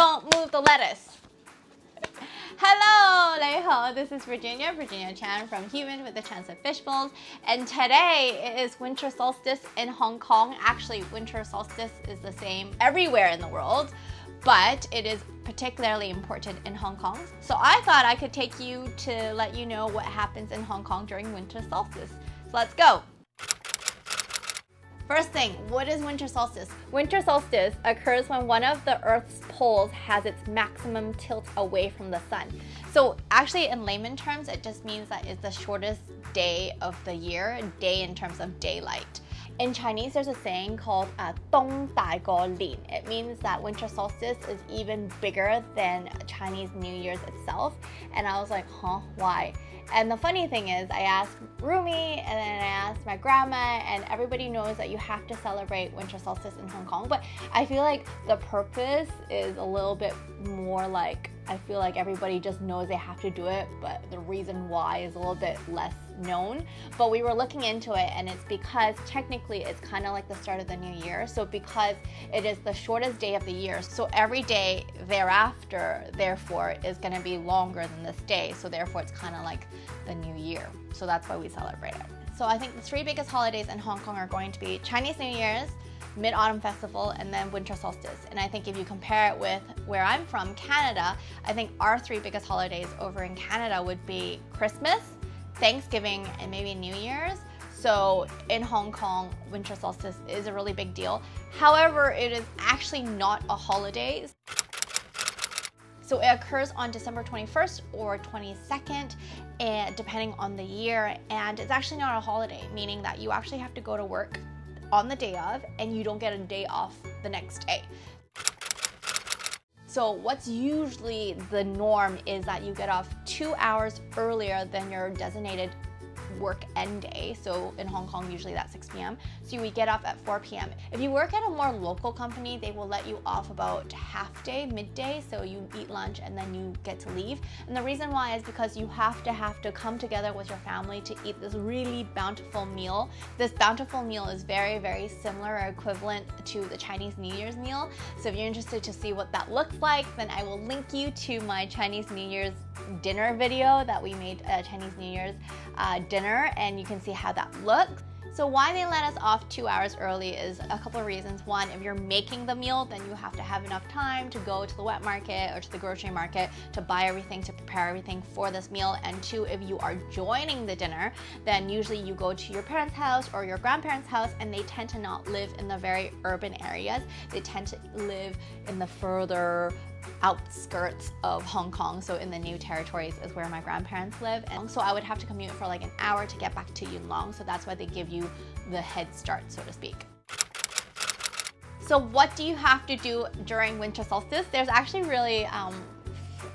Don't move the lettuce. Hello, 你好, this is Virginia, Virginia Chan from Humid with a Chance of Fishballs. And today is winter solstice in Hong Kong. Actually, winter solstice is the same everywhere in the world, but it is particularly important in Hong Kong. So I thought I could take you to let you know what happens in Hong Kong during winter solstice. So let's go. First thing, what is winter solstice? Winter solstice occurs when one of the Earth's poles has its maximum tilt away from the sun. So actually in layman terms, it just means that it's the shortest day of the year, day in terms of daylight. In Chinese, there's a saying called uh, Dong Dai Go Lin. It means that winter solstice is even bigger than Chinese New Year's itself. And I was like, huh, why? And the funny thing is, I asked Rumi and then I asked my grandma, and everybody knows that you have to celebrate winter solstice in Hong Kong. But I feel like the purpose is a little bit more like I feel like everybody just knows they have to do it, but the reason why is a little bit less known. But we were looking into it, and it's because technically it's kind of like the start of the new year. So, because it is the shortest day of the year, so every day thereafter, therefore, is going to be longer than this day. So, therefore, it's kind of like the new year. So, that's why we celebrate it. So, I think the three biggest holidays in Hong Kong are going to be Chinese New Year's. Mid Autumn Festival, and then Winter Solstice. And I think if you compare it with where I'm from, Canada, I think our three biggest holidays over in Canada would be Christmas, Thanksgiving, and maybe New Year's. So in Hong Kong, winter solstice is a really big deal. However, it is actually not a holiday. So it occurs on December 21st or 22nd, and eh, depending on the year. And it's actually not a holiday, meaning that you actually have to go to work on the day of and you don't get a day off the next day. So what's usually the norm is that you get off two hours earlier than your designated work end day. So in Hong Kong, usually that's 6 p.m. So we get off at 4 p.m. If you work at a more local company, they will let you off about half day, midday. So you eat lunch and then you get to leave. And the reason why is because you have to have to come together with your family to eat this really bountiful meal. This bountiful meal is very, very similar or equivalent to the Chinese New Year's meal. So if you're interested to see what that looks like, then I will link you to my Chinese New Year's dinner video that we made uh, Chinese New Year's uh, dinner and you can see how that looks. So why they let us off two hours early is a couple of reasons. One, if you're making the meal, then you have to have enough time to go to the wet market or to the grocery market to buy everything, to prepare everything for this meal. And two, if you are joining the dinner, then usually you go to your parents' house or your grandparents' house and they tend to not live in the very urban areas. They tend to live in the further outskirts of Hong Kong. So in the New Territories is where my grandparents live. And so I would have to commute for like an hour to get back to Yuen Long. So that's why they give you the head start, so to speak. So what do you have to do during winter solstice? There's actually really, um,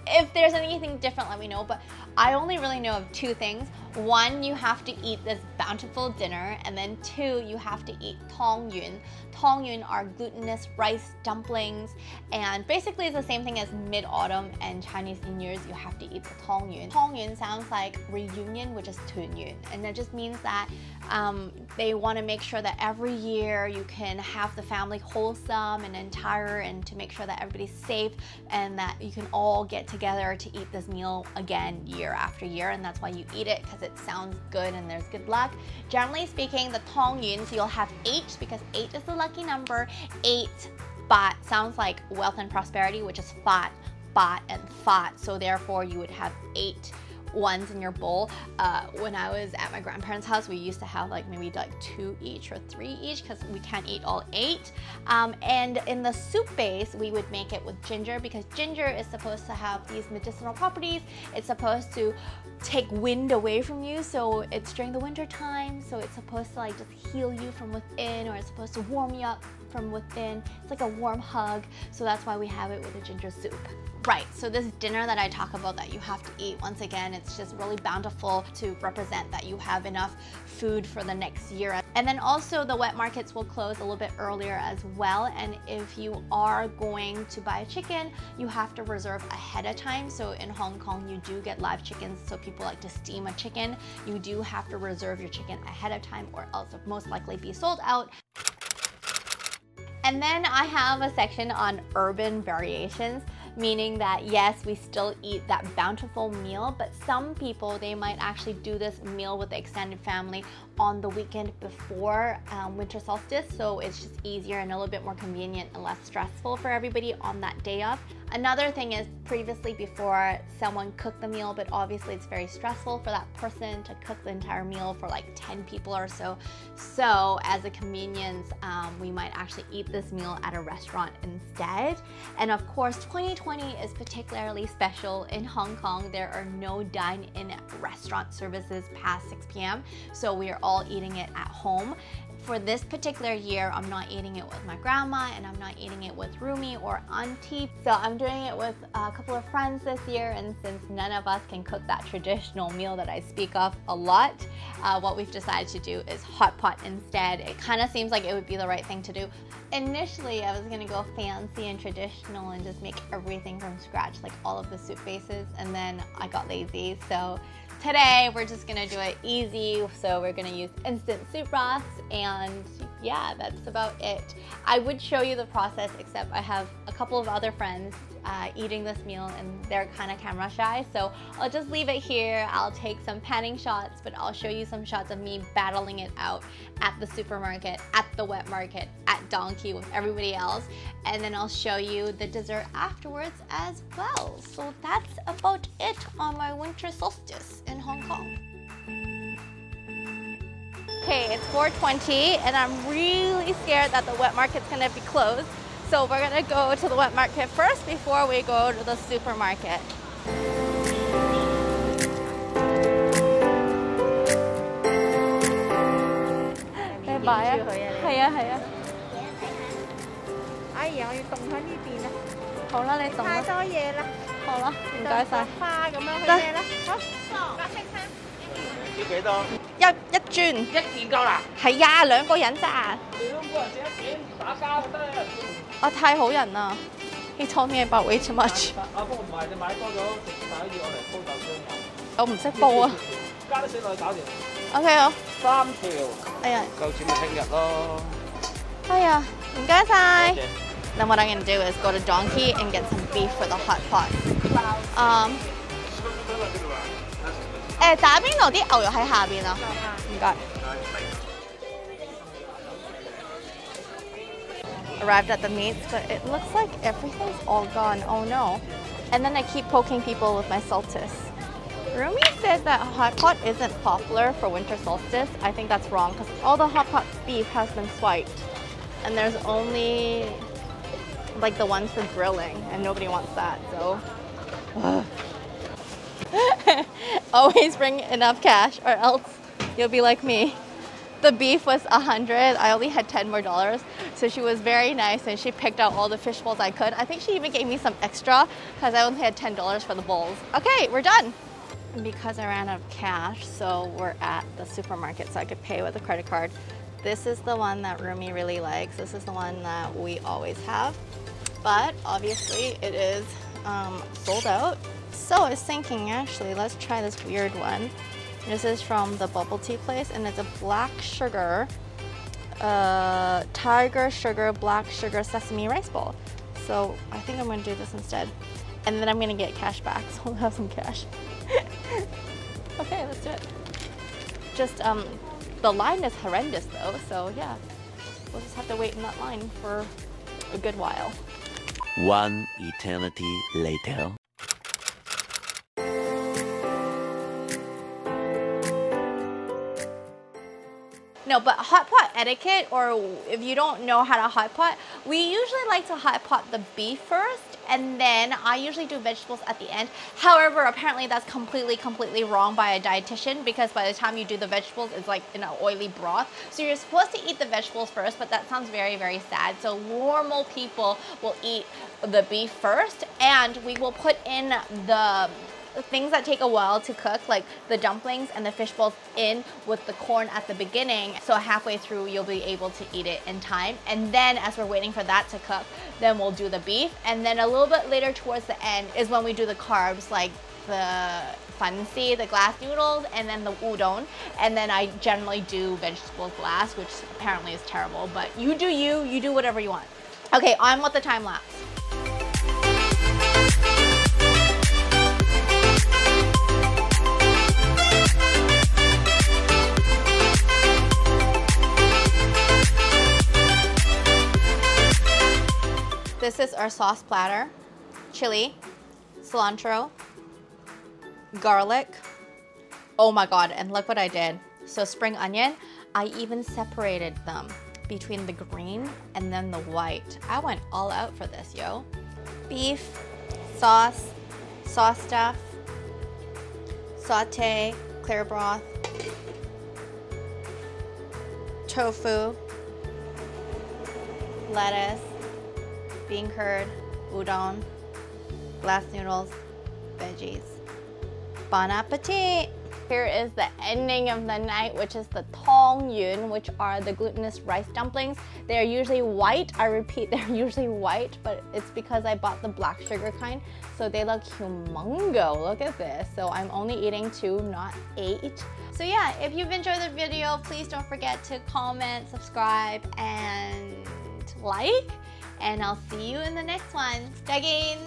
if there's anything different, let me know. But I only really know of two things. One, you have to eat this bountiful dinner, and then two, you have to eat tong yun. Tong yun are glutinous rice dumplings, and basically it's the same thing as mid-autumn and Chinese New Year's, you have to eat the tong yun. Tong yun sounds like reunion, which is tun yun, and that just means that um, they want to make sure that every year you can have the family wholesome and entire, and to make sure that everybody's safe, and that you can all get together to eat this meal again year after year, and that's why you eat it, because it sounds good and there's good luck. Generally speaking, the Tong Yun, so you'll have eight because eight is the lucky number. Eight Bat sounds like wealth and prosperity, which is Fat, Bat, and Fat. So therefore, you would have eight ones in your bowl. Uh, when I was at my grandparents' house, we used to have like maybe like two each or three each because we can't eat all eight. Um, and in the soup base, we would make it with ginger because ginger is supposed to have these medicinal properties. It's supposed to take wind away from you. So it's during the winter time. So it's supposed to like just heal you from within or it's supposed to warm you up from within. It's like a warm hug. So that's why we have it with a ginger soup. Right, so this dinner that I talk about that you have to eat, once again, it's just really bountiful to represent that you have enough food for the next year. And then also the wet markets will close a little bit earlier as well. And if you are going to buy a chicken, you have to reserve ahead of time. So in Hong Kong, you do get live chickens, so people like to steam a chicken. You do have to reserve your chicken ahead of time or else it most likely be sold out. And then I have a section on urban variations meaning that yes, we still eat that bountiful meal, but some people, they might actually do this meal with the extended family on the weekend before um, winter solstice, so it's just easier and a little bit more convenient and less stressful for everybody on that day off. Another thing is previously before someone cooked the meal, but obviously it's very stressful for that person to cook the entire meal for like 10 people or so. So as a convenience, um, we might actually eat this meal at a restaurant instead. And of course, 2020 is particularly special in Hong Kong. There are no dine-in restaurant services past 6 p.m. So we are all eating it at home for this particular year, I'm not eating it with my grandma and I'm not eating it with Rumi or auntie. So I'm doing it with a couple of friends this year and since none of us can cook that traditional meal that I speak of a lot, uh, what we've decided to do is hot pot instead. It kind of seems like it would be the right thing to do. Initially, I was gonna go fancy and traditional and just make everything from scratch, like all of the soup bases, and then I got lazy. So Today, we're just gonna do it easy. So we're gonna use instant soup broths and yeah, that's about it. I would show you the process, except I have a couple of other friends uh, eating this meal and they're kind of camera shy. So I'll just leave it here. I'll take some panning shots, but I'll show you some shots of me battling it out at the supermarket, at the wet market, at Donki with everybody else. And then I'll show you the dessert afterwards as well. So that's about it on my winter solstice in Hong Kong Okay, it's 4.20 and I'm really scared that the wet market's gonna be closed. So we're gonna go to the wet market first before we go to the supermarket. Bye bye 系啊系啊。哎呀，我要冻喺呢边啊！好啦，你冻太啦。多嘢啦，好啦，唔该晒。花咁样去得咩啦？好，白色衫。要几多？ 一一转一件够啦。系呀，两个人咋？两个人食一件，打交就得。我太好人啦。He told me about way too much。啊，不过唔系，你买多咗食晒可以我嚟煲豆浆饮。我唔识煲啊。加啲水落去搞掂。 OK 好。三条，哎呀，够钱咪听日咯。哎呀，唔该晒多。谢 Then what I'm gonna do is go to Donkey and get some beef for the hot pot. Um, 诶打边炉啲牛肉喺下边啊，唔该。Arrived at the meats, but it looks like everything's all gone. Oh no. And then I keep poking people with my solstice. Rumi said that hot pot isn't popular for winter solstice. I think that's wrong because all the hot pot beef has been swiped. And there's only like the ones for grilling, and nobody wants that. So, always bring enough cash, or else you'll be like me. The beef was a hundred. I only had ten more dollars, so she was very nice, and she picked out all the fish balls I could. I think she even gave me some extra because I only had ten dollars for the bowls. Okay, we're done. Because I ran out of cash, so we're at the supermarket, so I could pay with a credit card. This is the one that Rumi really likes. This is the one that we always have but obviously it is um, sold out. So I was thinking, actually, let's try this weird one. This is from the bubble tea place, and it's a black sugar, uh, tiger sugar, black sugar sesame rice bowl. So I think I'm gonna do this instead. And then I'm gonna get cash back, so I'll have some cash. okay, let's do it. Just, um, the line is horrendous though, so yeah. We'll just have to wait in that line for a good while. One eternity later. No, but hot pot etiquette, or if you don't know how to hot pot, we usually like to hot pot the beef first, and then I usually do vegetables at the end. However, apparently that's completely, completely wrong by a dietitian because by the time you do the vegetables, it's like in an oily broth. So you're supposed to eat the vegetables first, but that sounds very, very sad. So normal people will eat the beef first, and we will put in the things that take a while to cook, like the dumplings and the fish balls in with the corn at the beginning. So halfway through, you'll be able to eat it in time. And then as we're waiting for that to cook, then we'll do the beef. And then a little bit later towards the end is when we do the carbs, like the fancy, the glass noodles, and then the udon. And then I generally do vegetables last, which apparently is terrible, but you do you, you do whatever you want. Okay, i'm on with the time lapse. This is our sauce platter. Chili, cilantro, garlic. Oh my god, and look what I did. So spring onion, I even separated them between the green and then the white. I went all out for this, yo. Beef, sauce, sauce stuff, saute, clear broth, tofu, lettuce, bean curd, udon, glass noodles, veggies. Bon appetit! Here is the ending of the night, which is the tong yun, which are the glutinous rice dumplings. They're usually white. I repeat, they're usually white, but it's because I bought the black sugar kind, so they look humongo. Look at this. So I'm only eating two, not eight. So yeah, if you've enjoyed the video, please don't forget to comment, subscribe, and like. And I'll see you in the next one. Dagin!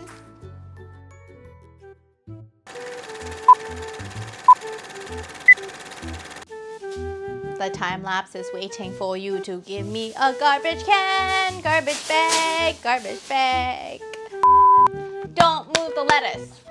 The time lapse is waiting for you to give me a garbage can, garbage bag, garbage bag. Don't move the lettuce.